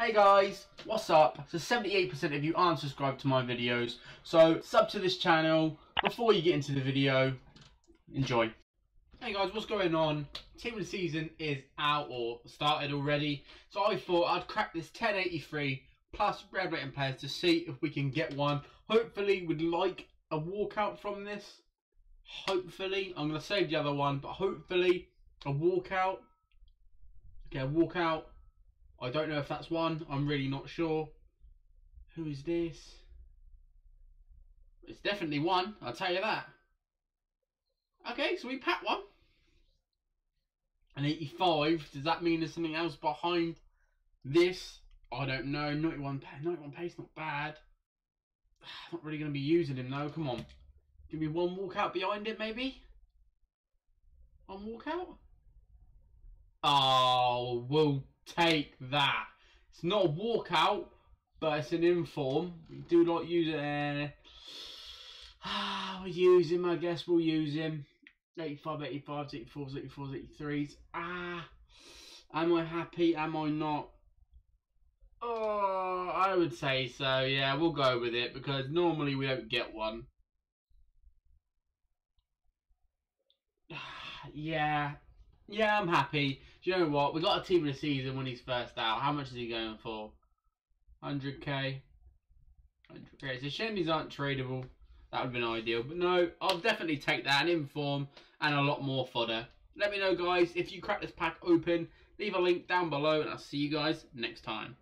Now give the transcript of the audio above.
Hey guys, what's up? So 78% of you aren't subscribed to my videos, so sub to this channel. Before you get into the video, enjoy. Hey guys, what's going on? Team of the season is out or started already, so I thought I'd crack this 1083 plus red rating players to see if we can get one. Hopefully, we'd like a walkout from this. Hopefully, I'm going to save the other one, but hopefully a walkout. Okay, a walkout. I don't know if that's one. I'm really not sure. Who is this? It's definitely one. I'll tell you that. Okay, so we pack one. An 85. Does that mean there's something else behind this? I don't know. 91 91 pace, not bad. Not really going to be using him though. Come on. Give me one walkout behind it, maybe? One walkout? Oh, we'll take that. It's not a walkout, but it's an inform. We do not use it. Ah, we use him, I guess we'll use him. 85, 85, 84s, 84s, 83s. Ah, am I happy? Am I not? Oh, I would say so. Yeah, we'll go with it because normally we don't get one. yeah, yeah, I'm happy. Do you know what? We got a team of the season when he's first out. How much is he going for? 100k. 100k. It's a shame these aren't tradable. That would have been ideal. But no, I'll definitely take that. An inform and a lot more fodder. Let me know, guys, if you crack this pack open. Leave a link down below, and I'll see you guys next time.